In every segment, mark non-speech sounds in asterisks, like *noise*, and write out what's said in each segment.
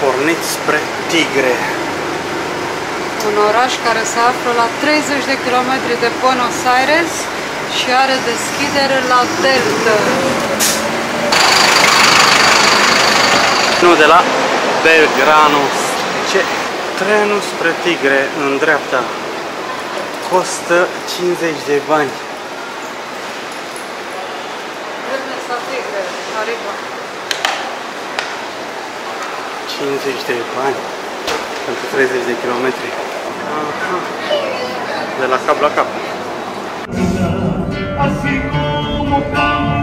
pornit spre Tigre. Un oraș care se află la 30 de kilometri de Buenos Aires și are deschidere la Delta. Nu de la Belgrano. Ce trenul spre Tigre în dreapta costă 50 de bani. Viernes la Tigre, arriba. 50 de bani pentru 30 de kilometri. Aha. De la cap la cap. Así como cambia en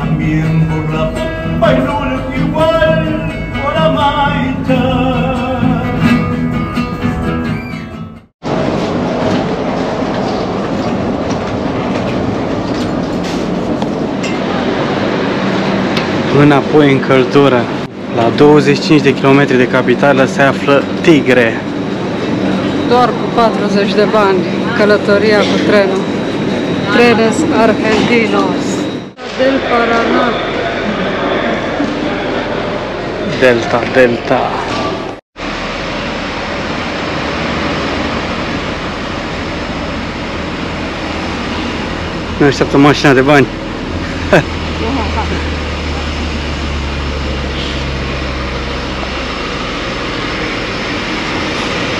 también por la pampa y no igual por la maita. Înapoi în căldură. La 25 de kilometri de capitală se află Tigre. Doar cu 40 de bani călătoria cu trenul. Trenes Argentinos. Del Paraná. Delta, Delta. Ne așteaptă mașina de bani.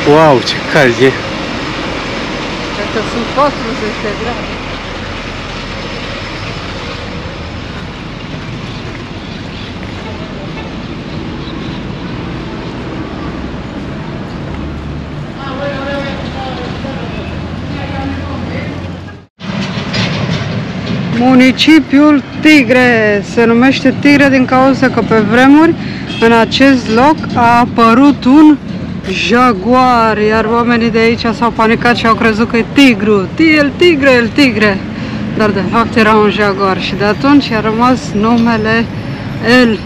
Wow, ce cald e! Cred că sunt 40 de grade. Municipiul Tigre se numește Tigre din cauza că pe vremuri în acest loc a apărut un jaguar, iar oamenii de aici s-au panicat și au crezut că e tigru. Ti- El tigre, el tigre. Dar de fapt era un jaguar și de atunci a rămas numele El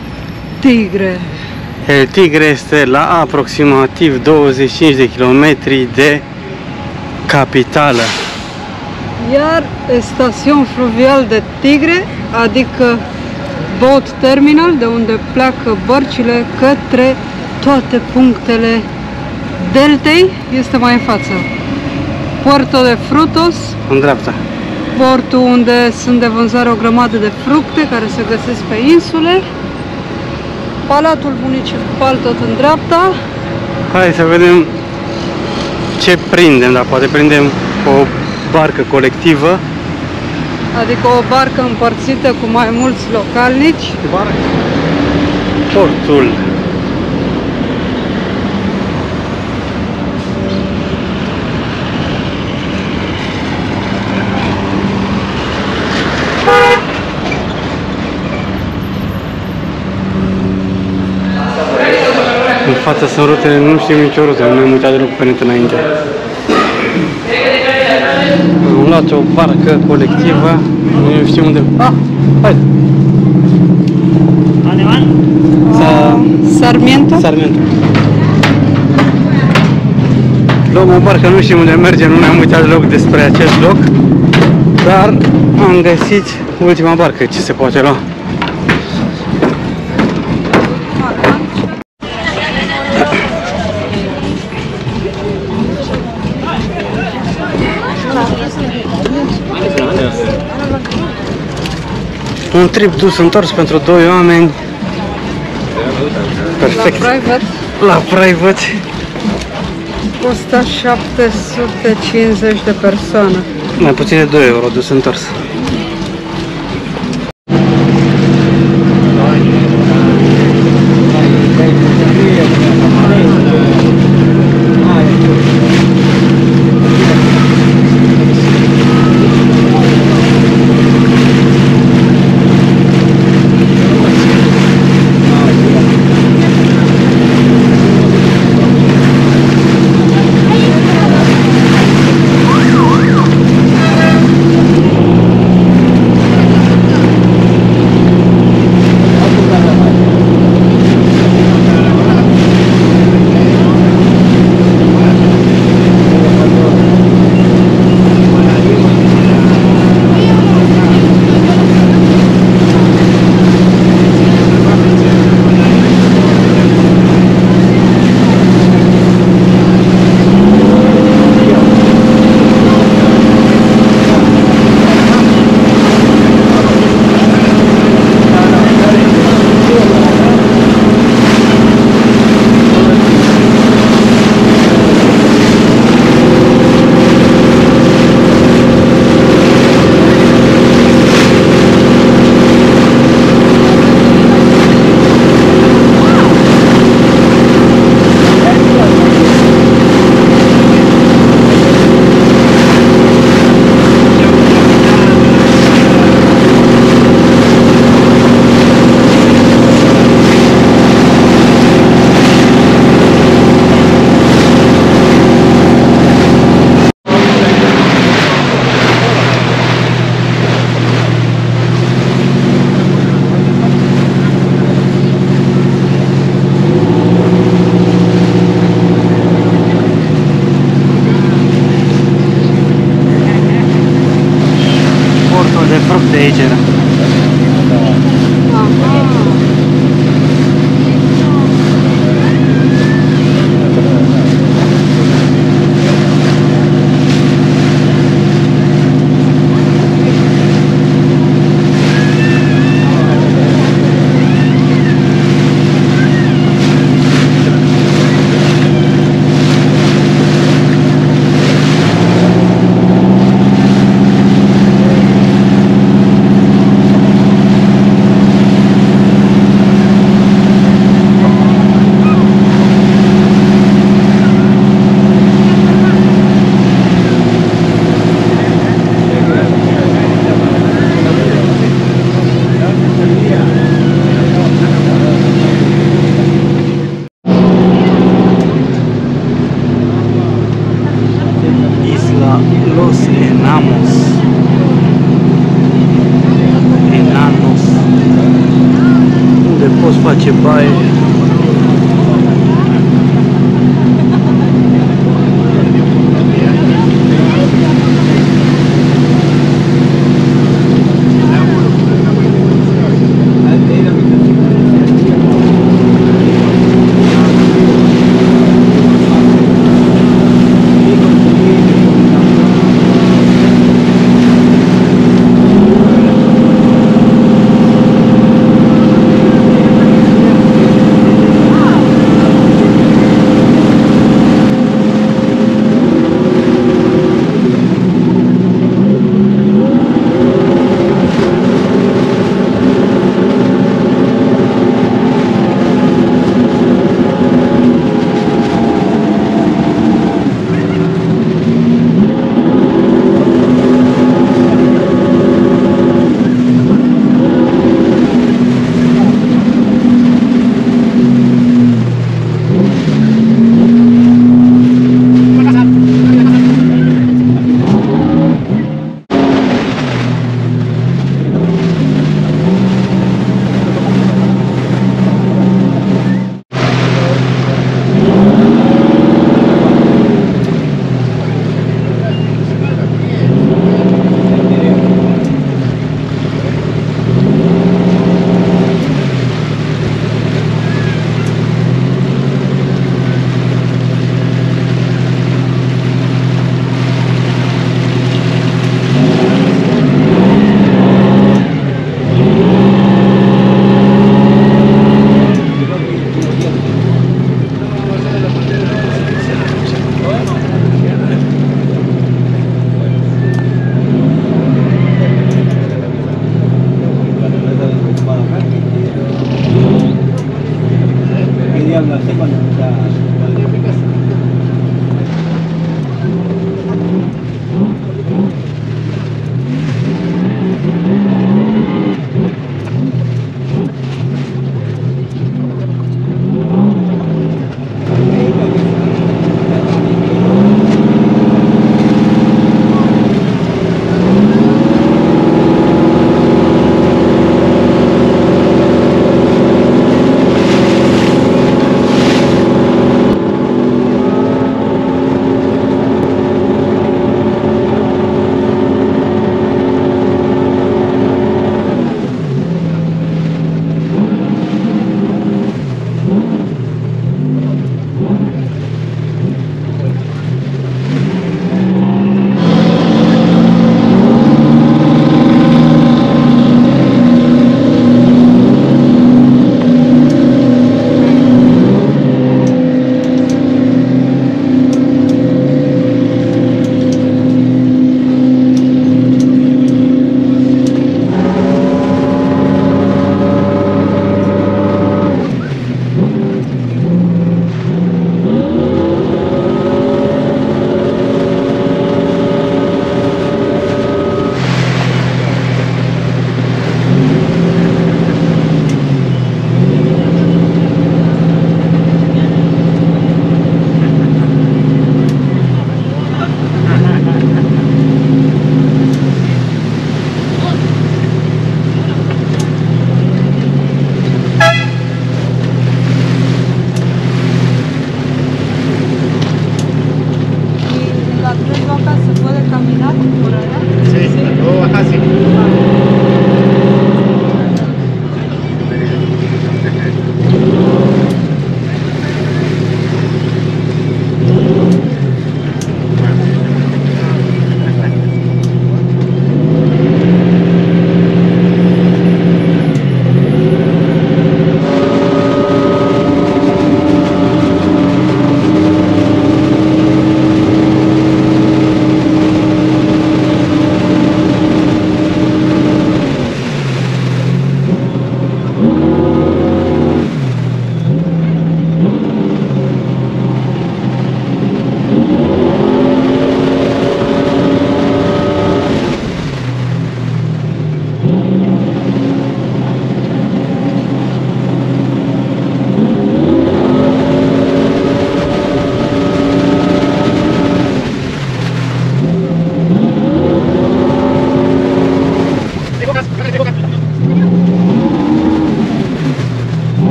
Tigre. El Tigre este la aproximativ 25 de kilometri de capitală. Iar stațiun fluvial de Tigre, adică boat terminal, de unde pleacă bărcile către toate punctele deltei, este mai în față. Puerto de Frutos, În dreapta. portul unde sunt de vânzare o grămadă de fructe care se găsesc pe insule, Palatul Municipal tot în dreapta, Hai să vedem ce prindem, dar poate prindem o barcă colectivă. adică o barcă împărțită cu mai mulți localnici. Barcă. Portul. În fața sunt rutele, nu știm nicio rută, nu am uitat deloc pe net înainte. Am luat o barcă colectivă, nu știu unde... Ah, hai! ¿Dónde van? Să Sarmiento? Sarmiento. Luăm o barcă, nu știm unde merge, nu ne-am uitat deloc despre acest loc, dar am găsit ultima barcă, ce se poate lua. Un trip dus întors pentru doi oameni. Perfect. La private La private. costă 750 de persoane. Mai puțin de 2 euro dus întors.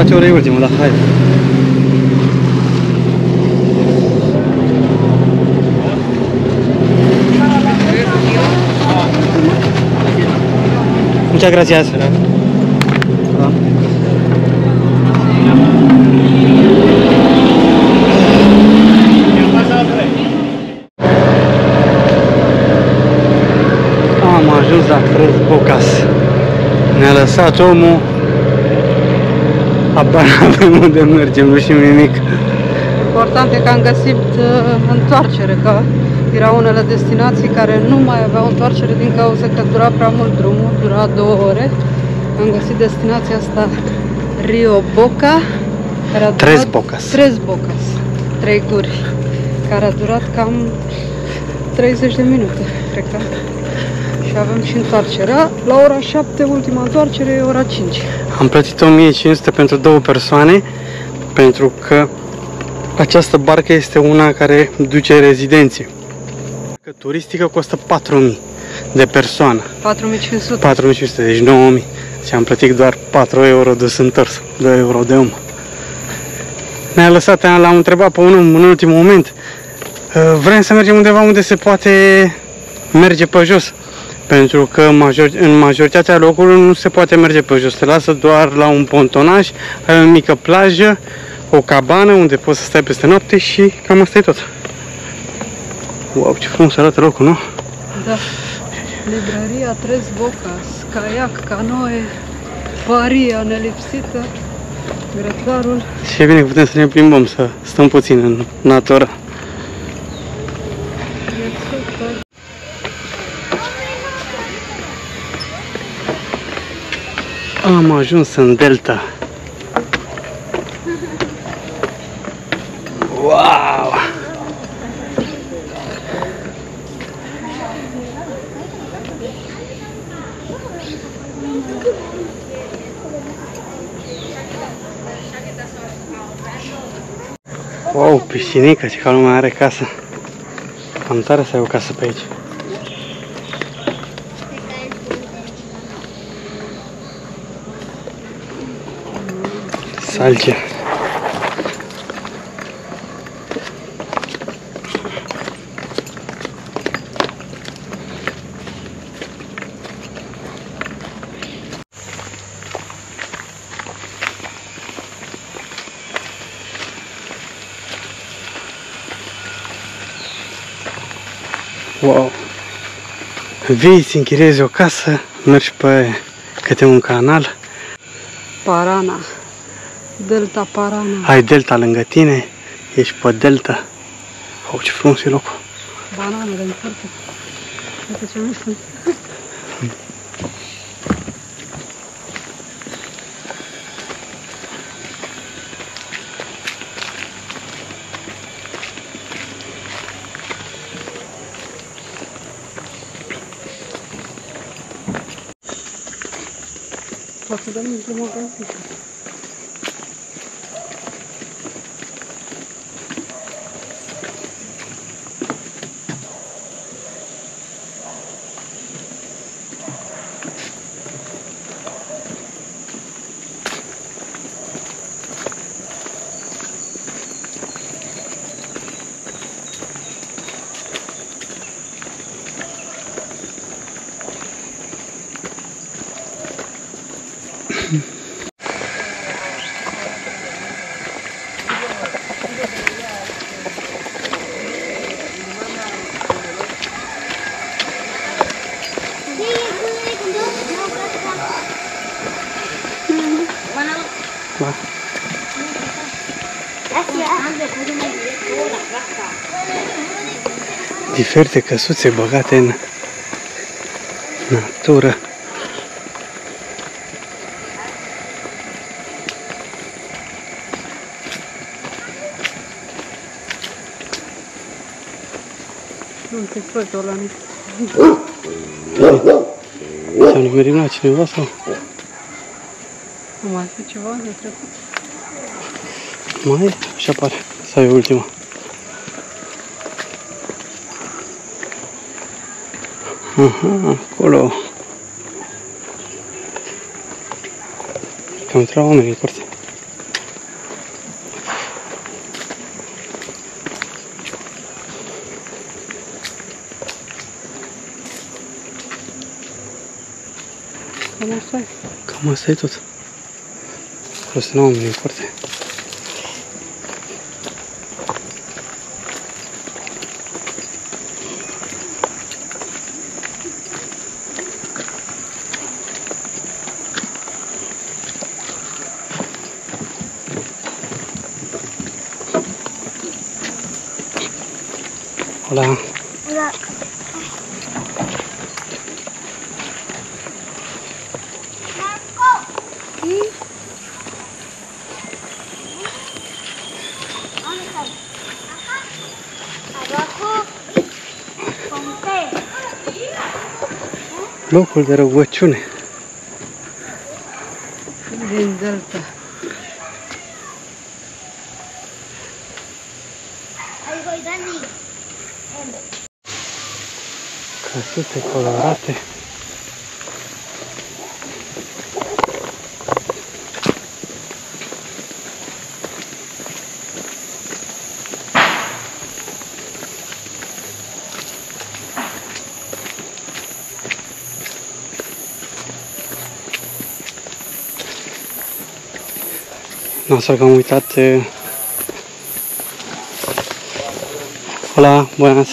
O să întreb la ce oră e ultimul, dar hai. Muchas gracias. Da. Am ajuns la Tres Bocas. Ne-a lăsat omul Habar *laughs* avem unde mergem, nu știm nimic. Important e că am găsit uh, întoarcere, că erau unele destinații care nu mai aveau întoarcere din cauza că dura prea mult drumul, dura două ore. Am găsit destinația asta Rio Boca, care a Tres durat- Bocas. Tres Bocas, trei guri, care a durat cam 30 de minute, cred că. Și avem și întoarcerea. La ora 7, ultima întoarcere e ora 5. Am plătit 1500 pentru două persoane pentru că această barcă este una care duce rezidenții. Că turistică costă 4000 de persoană. 4500. 4500, deci 9000. Și am plătit doar 4 euro dus întors, 2 euro de om. Ne-a lăsat, l-am întrebat pe un om în ultimul moment. "Uh, Vrem să mergem undeva unde se poate merge pe jos. Pentru că major, în majoritatea locurilor nu se poate merge pe jos. Te lasă doar la un pontonaj, ai o mică plajă, o cabană unde poți să stai peste noapte și cam asta e tot. Wow, ce frumos arată locul, nu? Da. Librăria Tres Bocas, caiac, canoe, paria nelipsită, grătarul. Și e bine că putem să ne plimbăm, să stăm puțin în natură. Am ajuns în Delta. Wow! Wow, piscinică, ce ca lumea are casă. Am tare să ai o casă pe aici. Salce. Wow! Vii, îți închiriezi o casă, mergi pe câte un canal, Parana. Delta Parana. ai delta lângă tine, ești pe delta. Oh, ce frumos e locul. Bananele în foarte. Uite ce mici sunt. Poți să dăm un drumul pe un pic. Da. Diferite căsuțe băgate în natură. Nu te spui ăla nu. Ți-am nimerit la cineva sau? Nu mai fi ceva de trecut. Mai e? Așa pare. Sau e ultima? Aha, acolo. Cam intrau oamenii în curte. Cam așa e. Cam asta e tot. Acolo sunt oamenii în curte. Hola. Locul de rugăciune. Din Delta. Căsuțe colorate. Noastră că am uitat eh, Hola, buenas.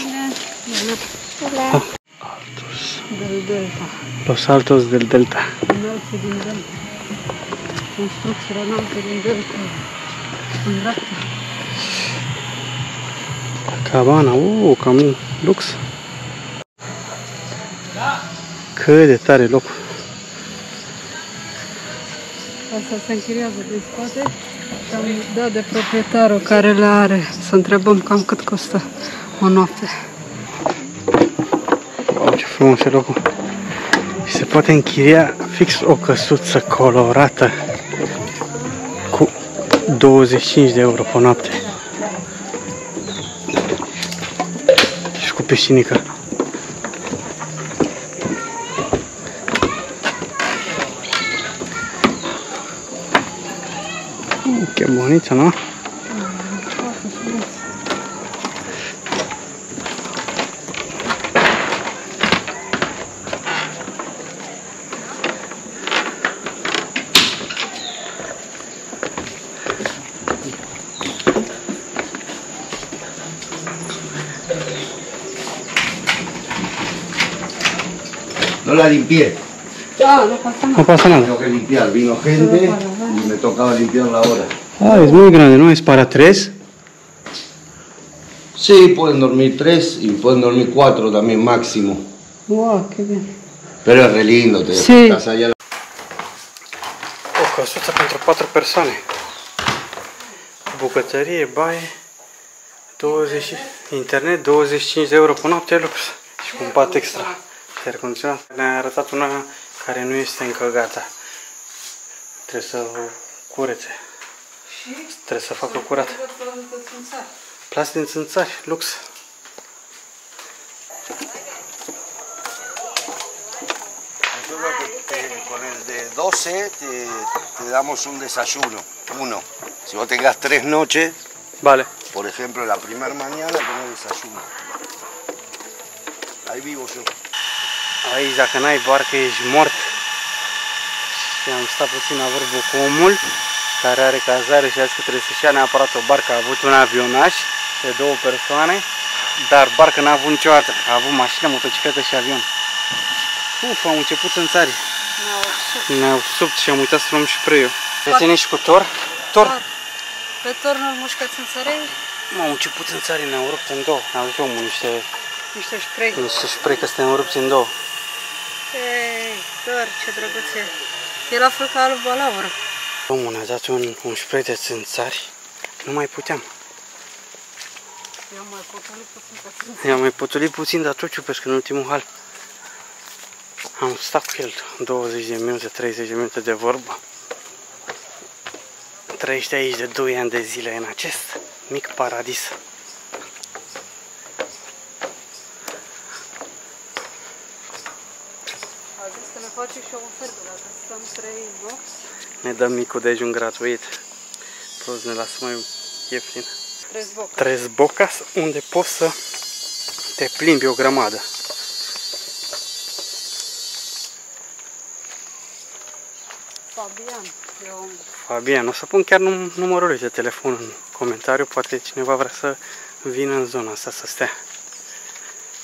Del Delta. Los Altos del Delta. Înalte din Delta. Construcțiile înalte din Delta. În dreapta. Cabana, uh, cam lux. Cât de tare loc. Asta se închiriază din spate și am dat de proprietarul care le are. Să întrebăm cam cât costă o noapte. Wow, ce frumos e locul. Și se poate închiria fix o căsuță colorată cu 25 de euro pe noapte. Și cu piscinică. Uh, Che bonito, no? Limpié, nu pasa No pasa nada. tengo que limpiar. Vino gente y me tocaba limpiarla ahora. Ah, es muy grande, ¿no? Es para tres. Sí, pueden dormir tres y pueden dormir cuatro también máximo. Wow, che bine. Pero es re lindo, te Sí. estás allá. O căsuță pentru patru persoane. Bucătărie, baie, 20, internet, 25 de euro pe noapte lux. Și cu un pat extra. Și aer condiționat. Ne-a arătat una care nu este încă gata. Trebuie să o curețe. Trebuie să facă curat. Plas din țânțari, lux. Con el de 12 te, te damos un desayuno, uno. Si vos tengas tres noches, Vale. por ejemplo, la primera mañana tenés desayuno. Ahí vivo yo. Aici, dacă n-ai barcă, ești mort. Și am stat puțin la vorbă cu omul care are cazare și a zis că trebuie să-și ia neapărat o barcă. A avut un avionaș de două persoane, dar barcă n-a avut niciodată. A avut mașină, motocicletă și avion. Uf, am început în țari. Ne-au sub și am uitat să luăm și preiul. Te ține și cu tor? Tor? Pe turnul mușcați în țărei, M am început în țari, ne-au rupt în două. Ne-au zis omul niște, niște spray. niște spray că suntem rupți în două. Ei, dor, ce drăguț e. E la fel ca alul balaură. Omul ne-a dat un, un spray de țânțari. Nu mai puteam. Eu mai potolit puțin pe țin. I-am mai potolit puțin, dar tot ciupesc în ultimul hal. Am stat cu el 20 de minute, 30 de minute de vorbă. Trăiește aici de 2 ani de zile în acest mic paradis. A zis că ne face și o ofertă dacă stăm trei nopți. Ne dăm micul dejun gratuit. Plus ne lasă mai ieftin. Trei boc. Tres Bocas, unde poți să te plimbi o grămadă. Fabian. Eu Fabian, o să pun chiar num- numărul lui de telefon în comentariu, poate cineva vrea să vină în zona asta să stea.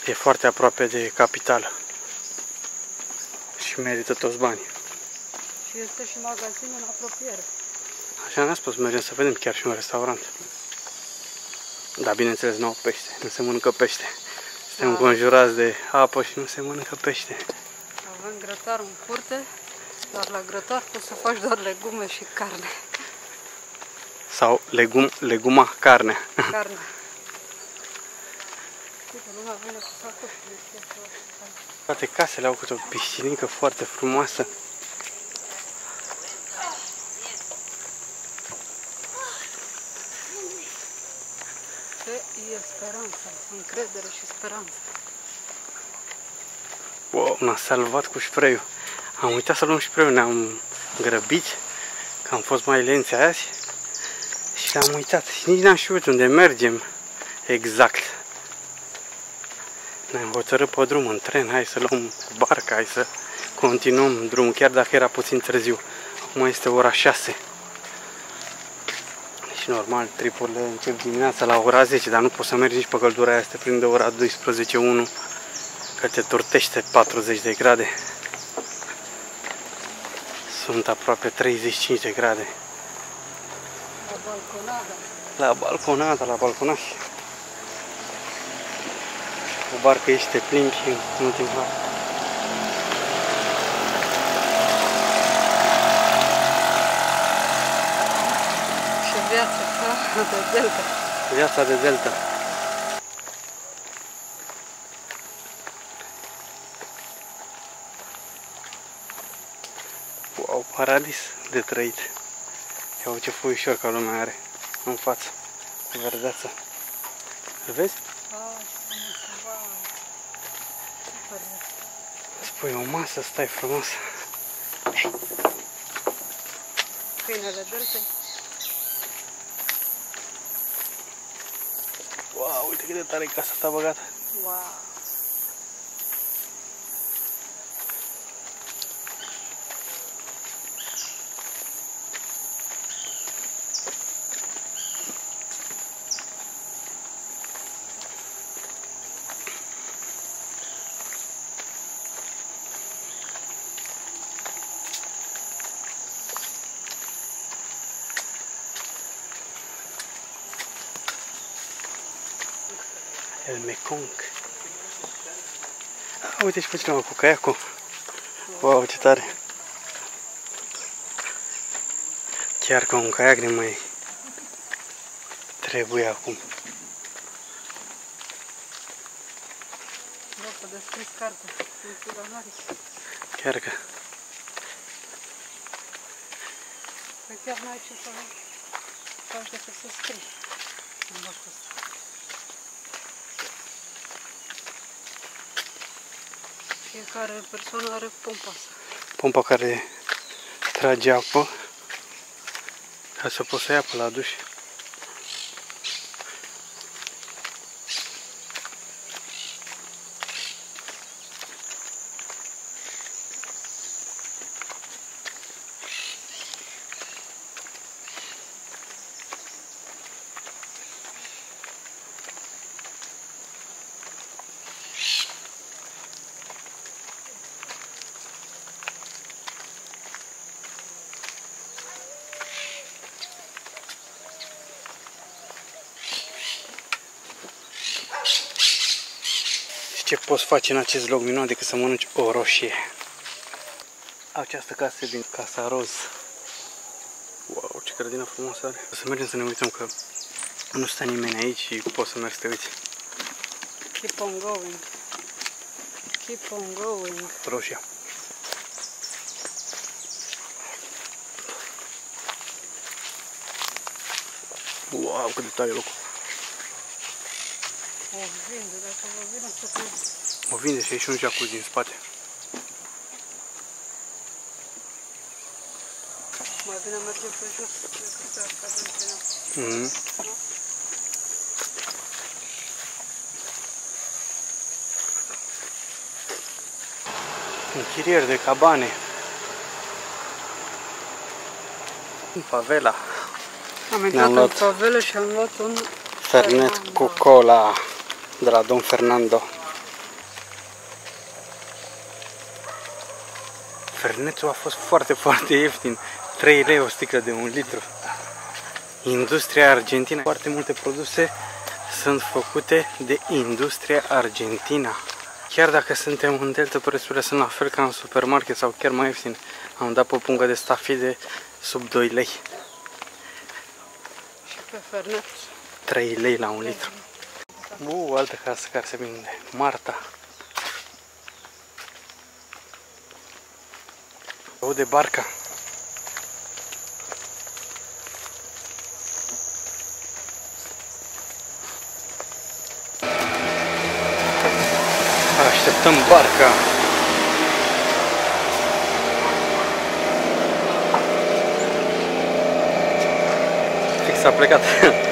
E foarte aproape de capitală și merită toți banii. Și este și magazin în apropiere. Așa ne-a spus, mergem să vedem chiar și un restaurant. Dar bineînțeles nu au pește, nu se mănâncă pește. Suntem Da. înconjurați de apă și nu se mănâncă pește. Avem grătar în curte, dar la grătar poți să faci doar legume și carne. Sau legum, leguma carnea. Carne. Uite, lumea vine cu sacoșul. Toate casele au câte o piscinică foarte frumoasă. Ce e speranța, încredere și speranță. Wow, ne-a salvat cu spray Am uitat să luăm spray ne-am grăbit, că am fost mai lenți azi și l-am uitat. Și nici n-am știut unde mergem exact. Ne-am hotărât pe drum în tren, hai să luăm barca, hai să continuăm drumul, chiar dacă era puțin târziu. Acum este ora 6. Și normal, tripurile încep dimineața la ora 10, dar nu poți să mergi nici pe căldura aia, să te prinde ora 12-1 că te turtește 40 de grade. Sunt aproape 35 de grade. La balconada. La balconada, la balconaș. Cu barcă ești te plimbi în ultimul Viața ta de delta. Viața de delta. Wow, paradis de trăit. Ia uite ce foișor ca lumea are în față, cu verdeață. Îl vezi? Îți pui o masă, stai frumos. Câinele delta. Wow, uite cât de tare e casa ta băgată. Wow. El Mekong. Ah, uite și pe cineva cu caiacul. Wow, ce tare. Chiar ca un caiac ne mai trebuie acum. Bă, de scris carte. În Sud America. Chiar că. Păi chiar n-ai ce să faci decât să scrii. În locul Fiecare persoană are pompa asta. Pompa care trage apă ca să poți să ia apă la duș. Și ce poți face în acest loc minunat decât să mănânci o roșie. Această casă e din Casa Roz. Wow, ce grădină frumoasă are. O să mergem să ne uităm că nu stă nimeni aici și poți să mergi să te uiți. Keep on going. Keep on going. Roșia. Wow, cât de tare e locul. O vinde, dacă vă vină să fie. O vinde și e și un jacuzzi din spate. Mai bine mergem pe jos decât să cădem pe ea. Mhm. Închirieri de cabane. În favela. Am Ne-am intrat în luat- favelă și am luat un Fernet Fernando. cu cola de la Don Fernando. Fernetul a fost foarte, foarte ieftin. 3 lei o sticlă de un litru. Industria Argentina. Foarte multe produse sunt făcute de Industria Argentina. Chiar dacă suntem în delta, prețurile sunt la fel ca în supermarket sau chiar mai ieftin. Am dat pe o pungă de stafide sub 2 lei. și pe Fernet. 3 lei la un litru. Bu, altă casă care se vinde. Marta. De barca. Așteptăm barca. Fix a plecat. *laughs*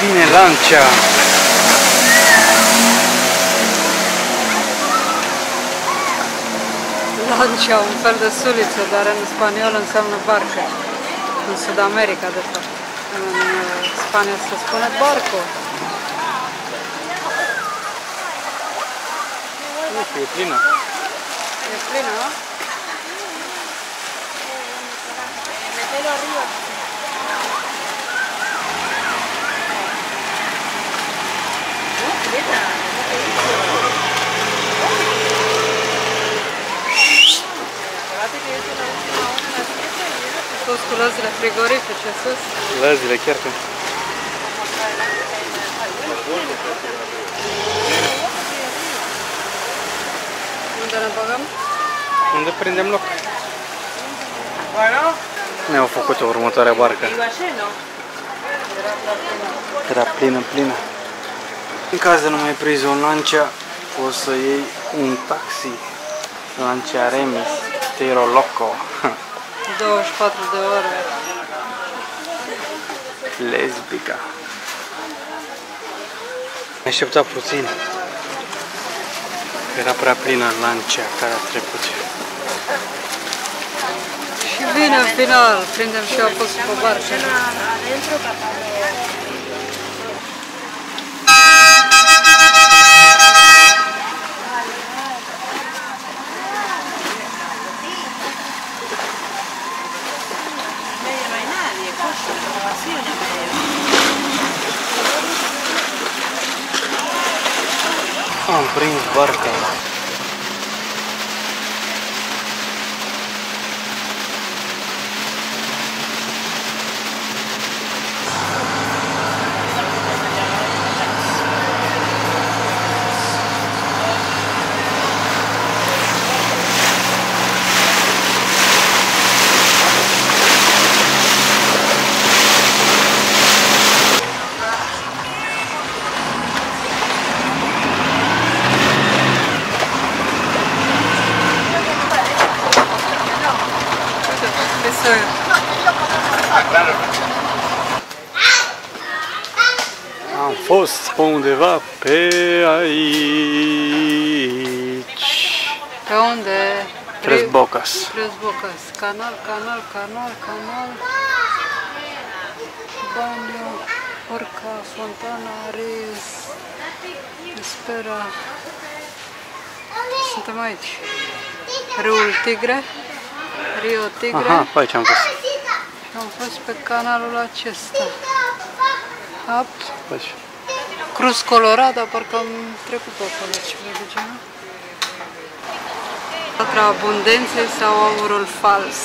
Vine lancia. Lancia, un fel de suliță, dar în spaniol înseamnă barcă. În Sud America, de fapt. În uh, Spania se spune barco. Uf, e plină. E plină, nu? Sus cu lăzile frigorifice sus. Lăzile, chiar că... Unde ne băgăm? Unde prindem loc? Ne-au făcut o următoarea barcă. Era plină, plină. În caz de nu mai prins un Lancia, poți să iei un taxi. Lancia Remis, Tiro Loco. *laughs* 24 de ore. Lesbica. Mai aștepta puțin. Era prea plină Lancia care a trecut. Și bine, în final, prindem și apus pe barcă. Am prins barca. Pessoa. Am fost pe undeva pe aici. Pe unde? Presbocas. Presbocas. Canal, canal, canal, canal. Banio, Orca, Fontana, Reis, Spera. Suntem aici. Râul Tigre. Rio Tigre. Aha, pe aici am fost. Și am fost pe canalul acesta. Up. Pe aici. Cruz Colorado, parcă am trecut pe acolo ceva de genul. Patra abundenței sau aurul fals?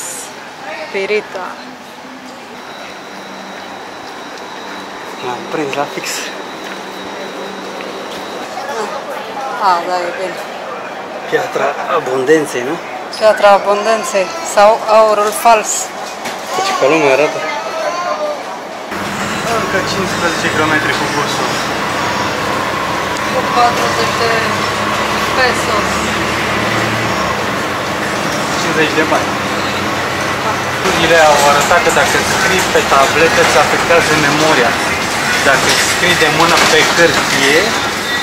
Pirita. L-am prins la fix. Ah, da, e bine. Piatra abundenței, nu? Piatra abundenței sau aurul fals. Deci pe lume arată. Încă 15 km cu busul. Cu 40 de pesos. 50 de bani. Studiile au arătat că dacă scrii pe tabletă îți afectează memoria. Dacă scrii de mână pe hârtie,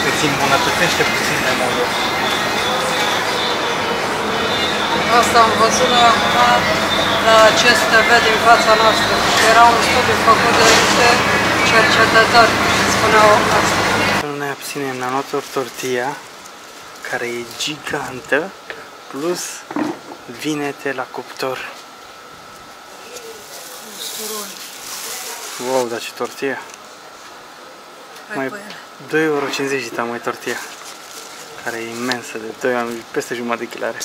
îți îmbunătățește puțin memoria. Asta am văzut noi acum la acest TV din fața noastră. Era un studiu făcut de niște cercetători. Spuneau asta. Nu ne abținem, ne-am luat o tortilla care e gigantă plus vinete la cuptor. Usturoi. Wow, dar ce tortilla! Hai Mai pe ele. 2,50 euro mai tortilla care e imensă, de 2 ani, peste jumătate de kilare.